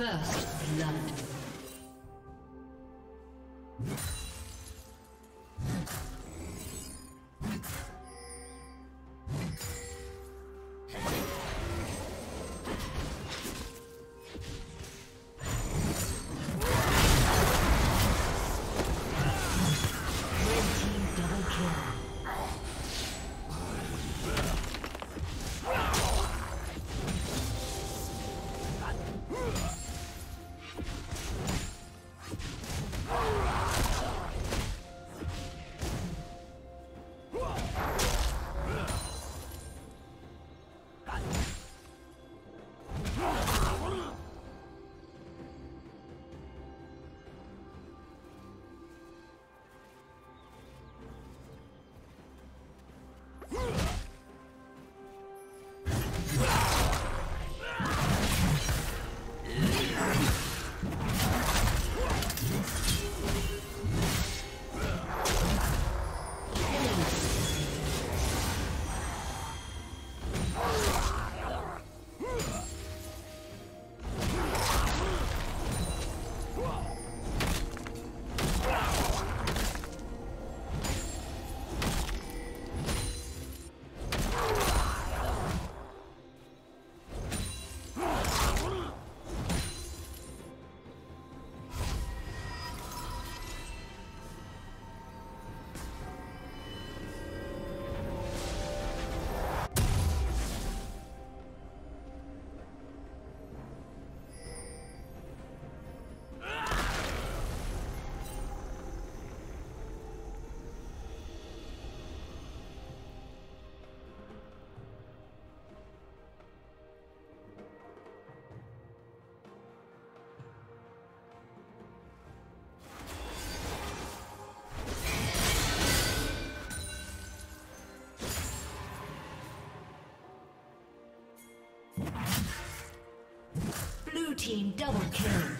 First team double kill.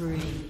Spree.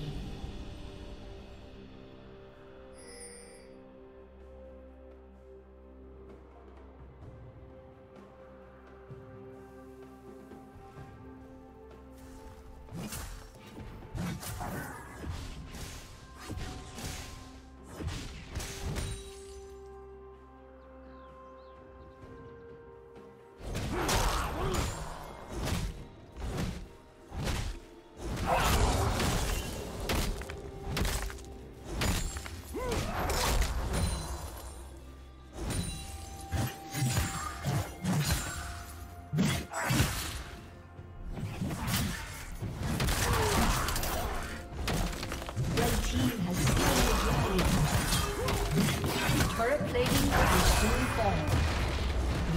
Turret plating will soon fall.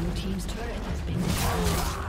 New team's turret has been destroyed.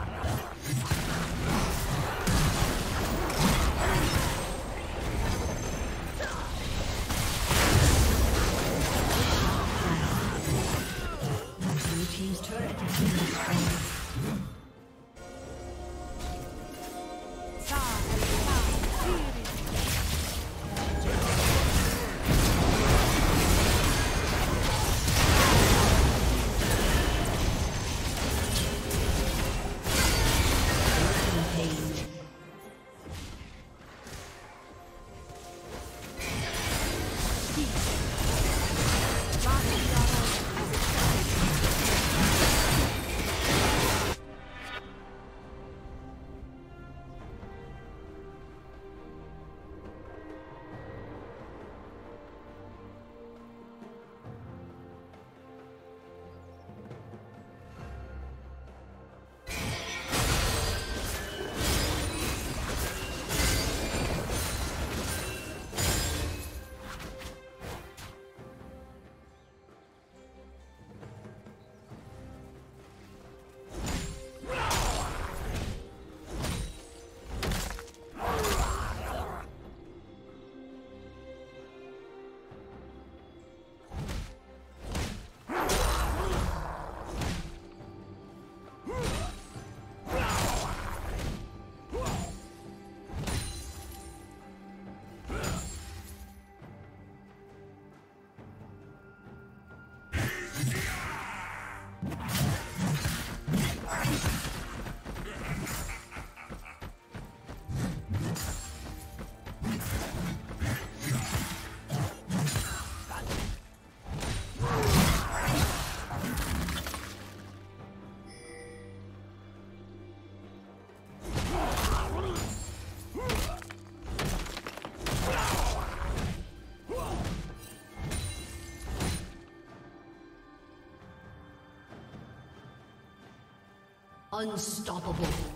Unstoppable.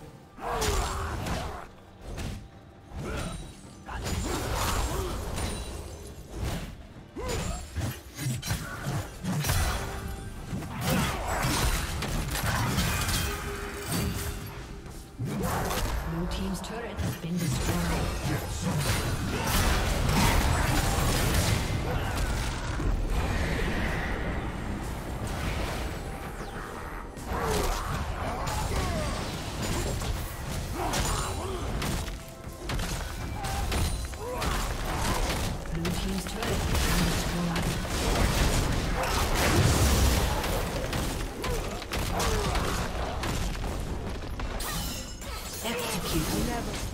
executed.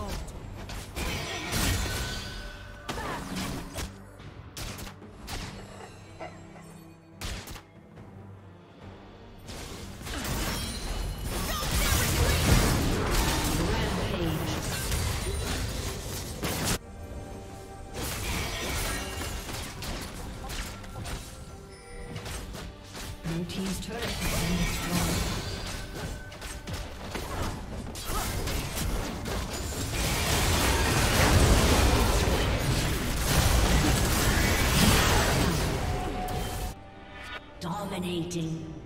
Dominating.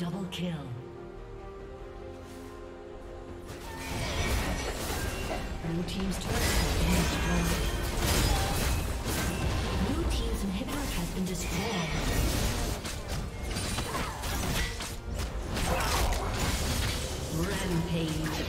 Double kill. Blue team's turret has been destroyed. Blue team's inhibitor has been destroyed. Rampage.